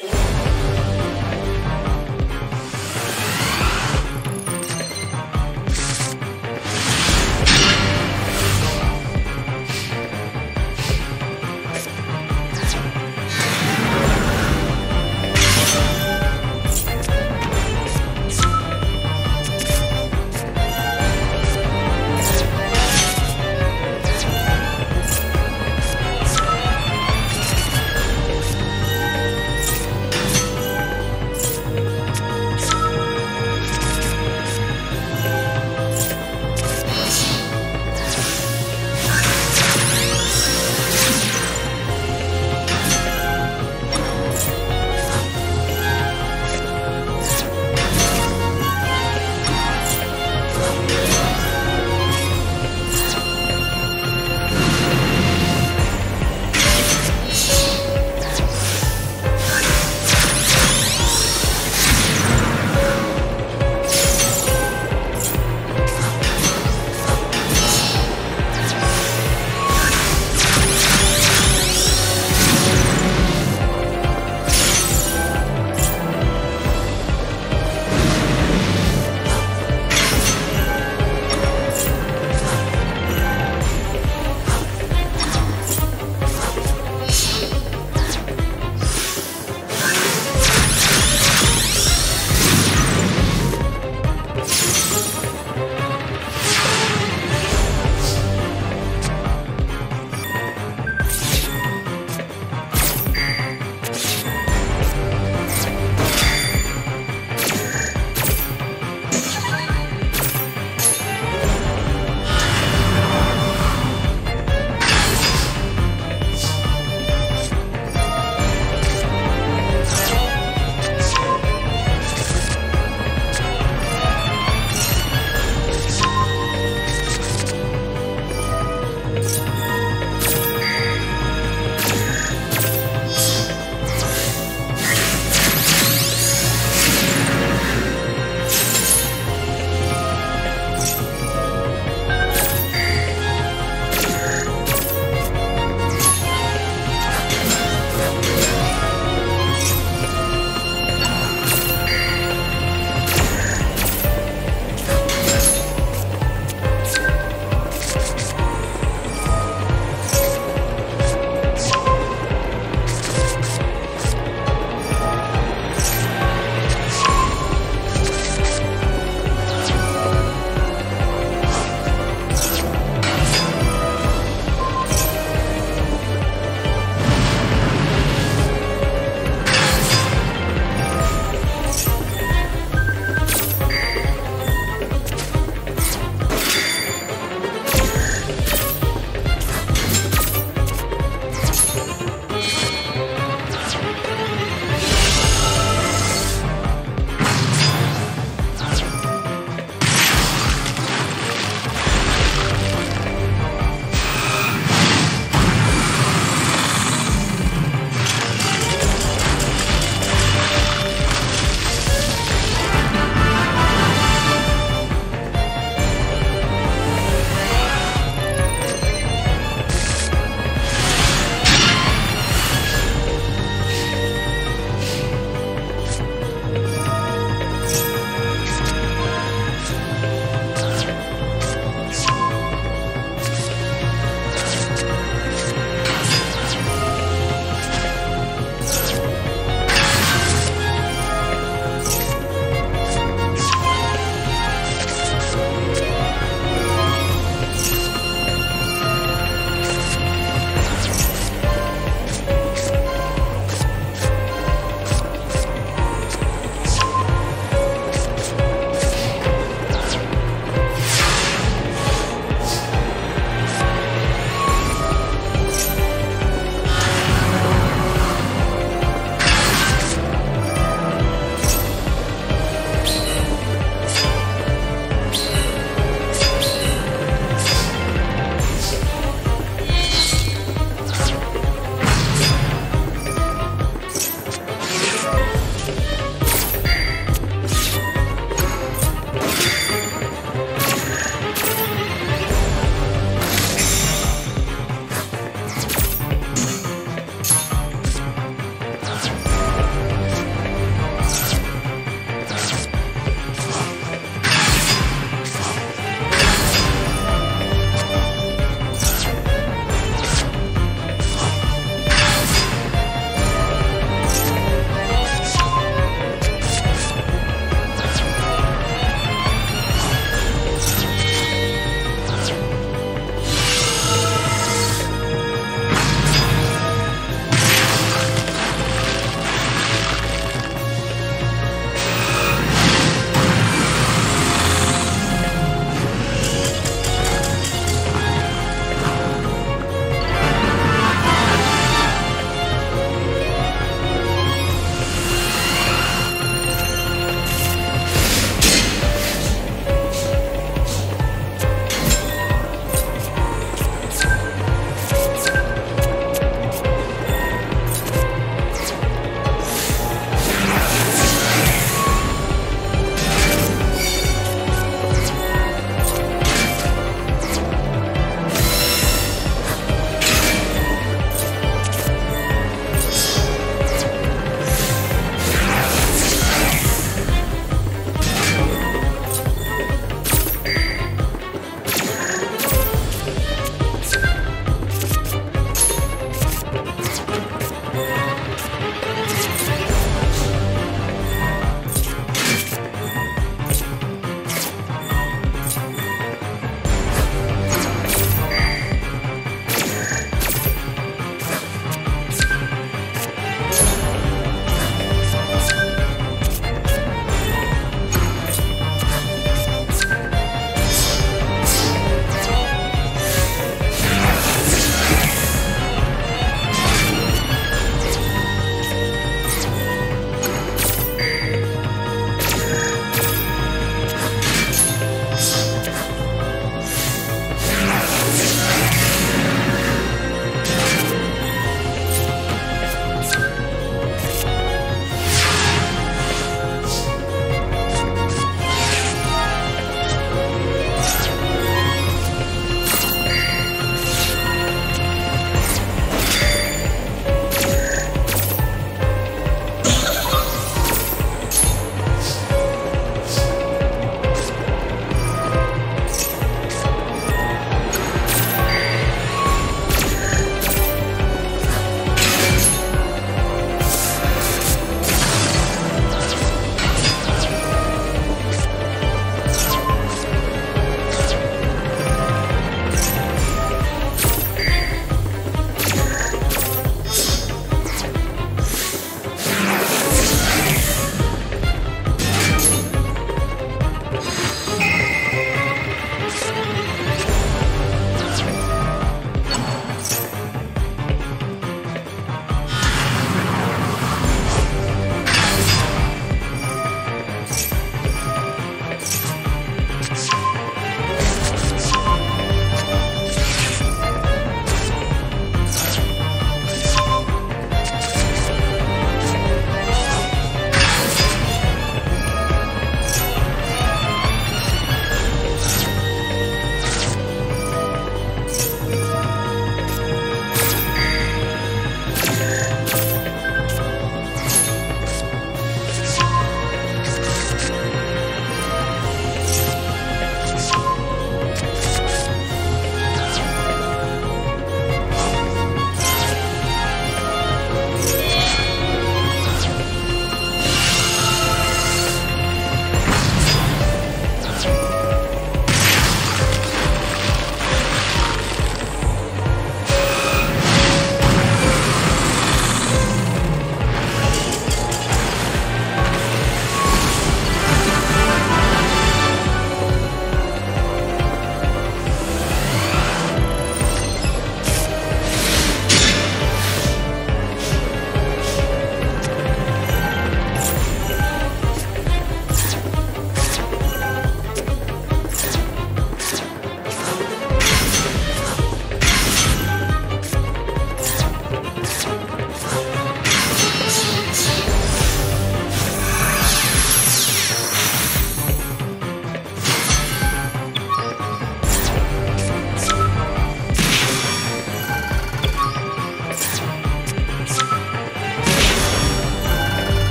you.